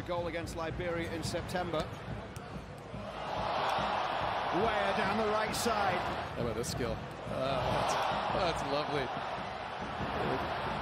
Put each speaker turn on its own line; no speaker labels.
a goal against Liberia in September. Way down the right side.
How about this skill? Oh, that's, oh, that's lovely.